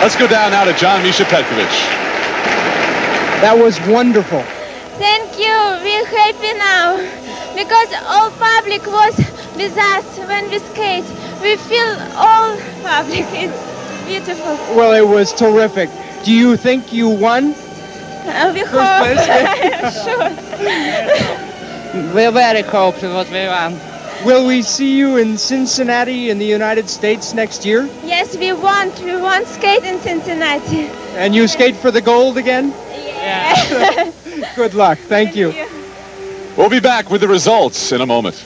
Let's go down now to John Misha Petkevich. That was wonderful. Thank you. We're happy now because all public was with us when we skate. We feel all public. It's beautiful. Well, it was terrific. Do you think you won? Uh, we First hope. sure. We're very hopeful what we won. Will we see you in Cincinnati in the United States next year? Yes, we want. We want skate in Cincinnati. And you skate for the gold again? Yeah. Good luck. Thank, Thank you. you. We'll be back with the results in a moment.